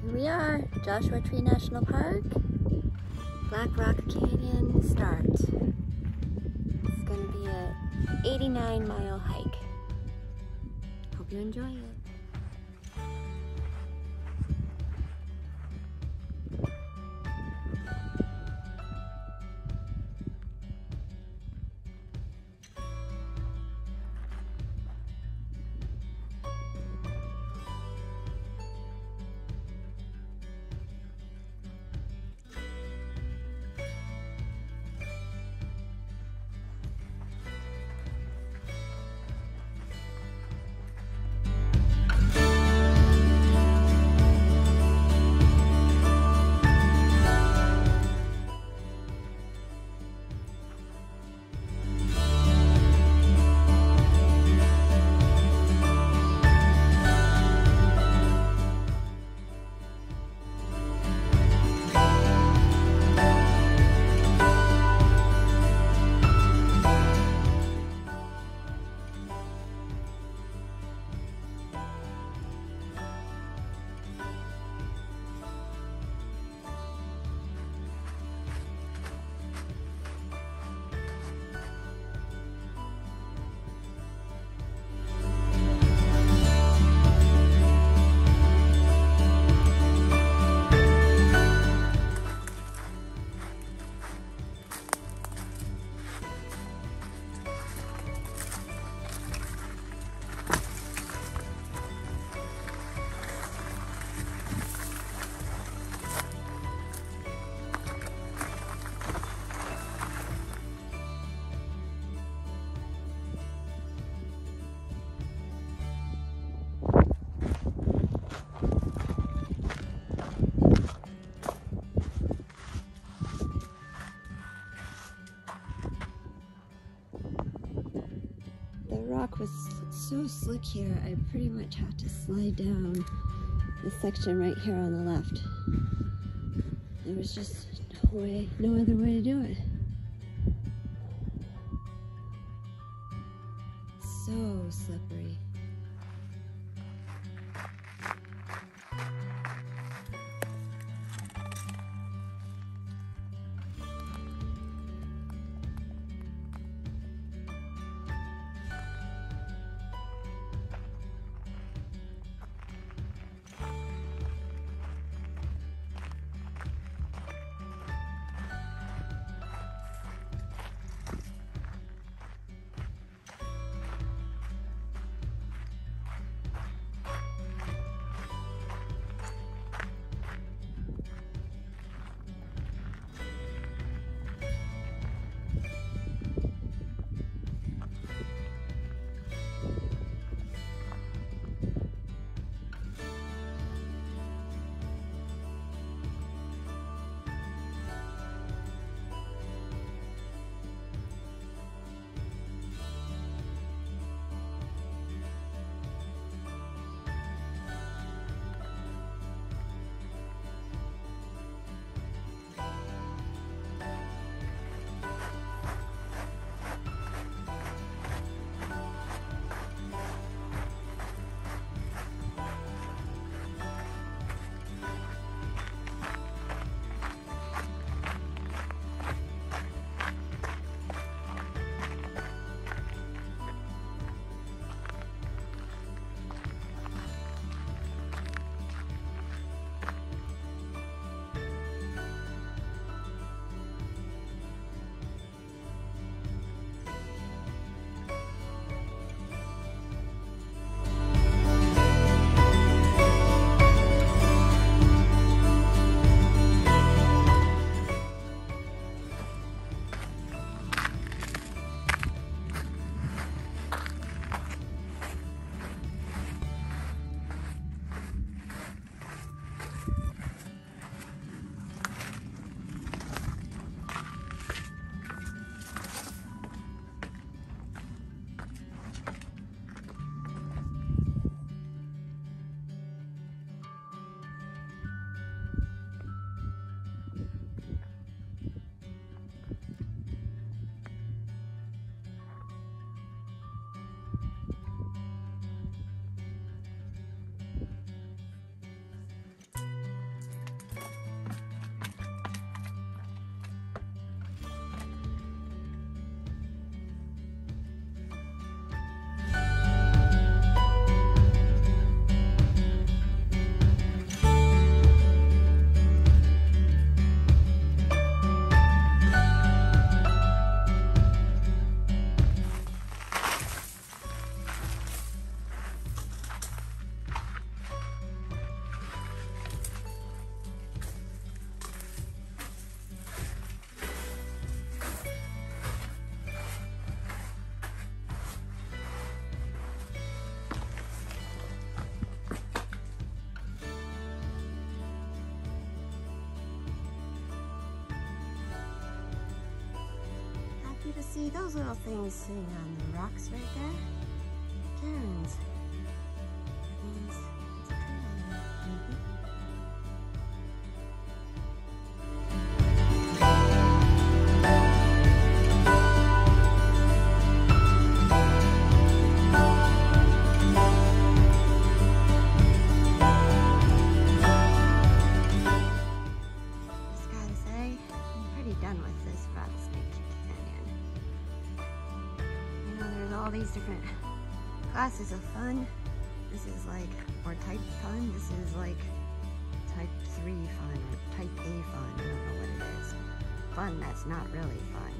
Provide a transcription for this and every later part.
Here we are, Joshua Tree National Park, Black Rock Canyon start. It's gonna be a 89 mile hike. Hope you enjoy it. So slick here, I pretty much had to slide down this section right here on the left. There was just no way, no other way to do it. So slippery. See those little things sitting on the rocks right there? This is like, or type fun. This is like type 3 fun, or type A fun. I don't know what it is. Fun that's not really fun.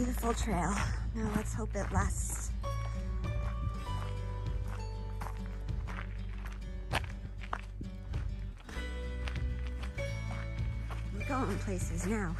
Beautiful trail. Now let's hope it lasts. We're going places now.